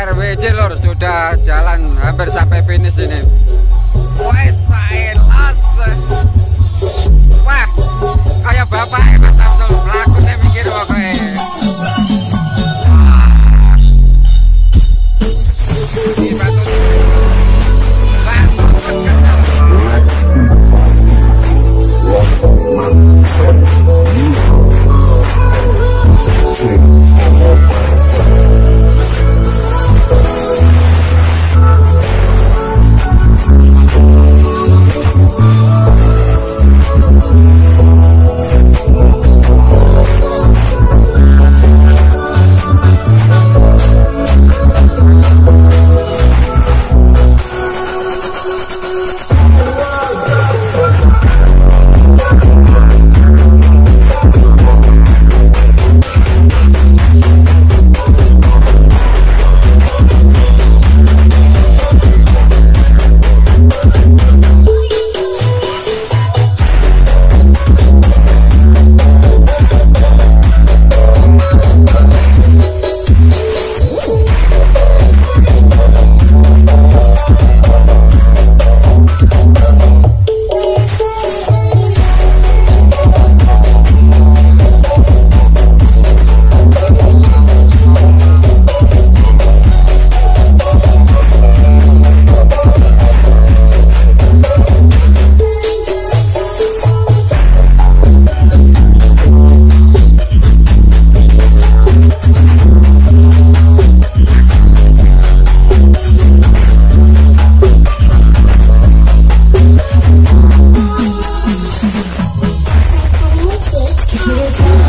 RWJ lor sudah jalan hampir sampai finish ini. Wes las. Wah, kayak bapak Mas Samsul lakunya mikir pokoknya. Give me a chance.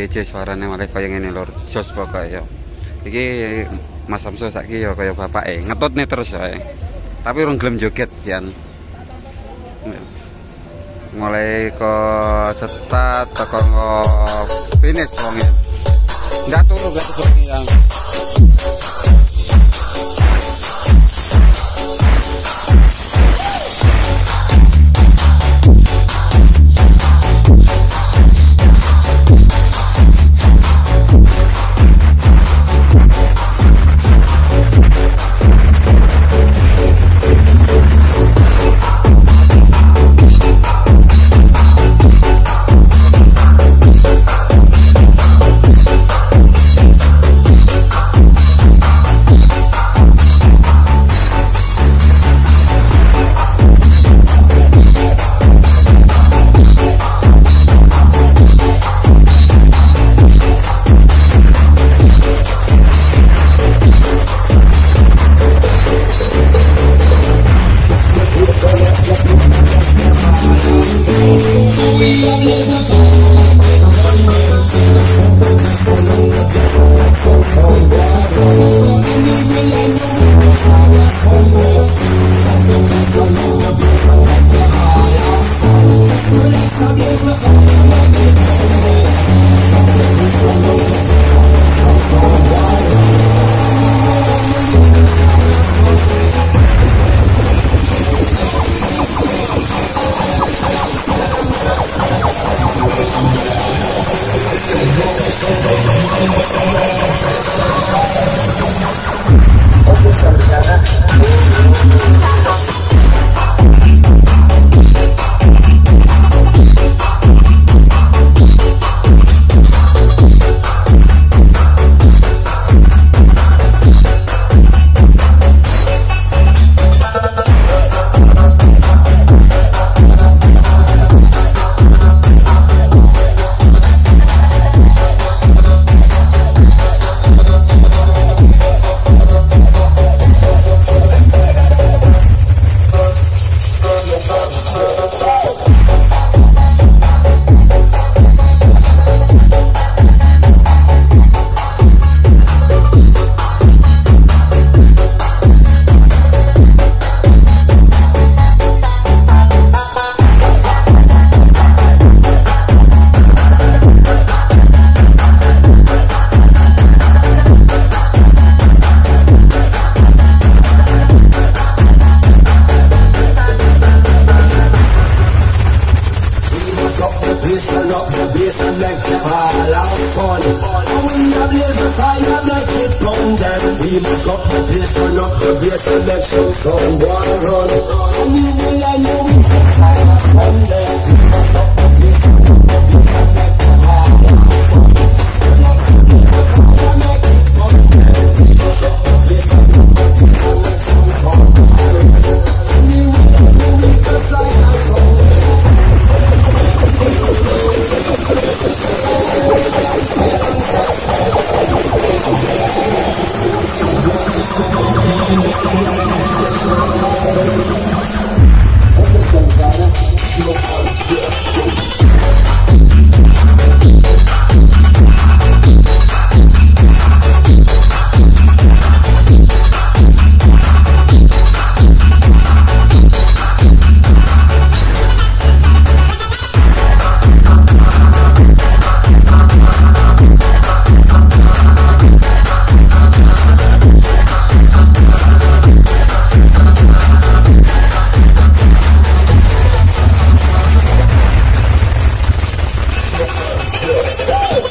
RWJ suaranya malah kaya ngene lur, jos pokok ya. Iki Mas Samsul saiki ya eh ngetut nih terus ya. Tapi urung gelem joget sian. Mulai ke start teko ke finish wonge. Enggak turu enggak turu yang. Oye, Oh!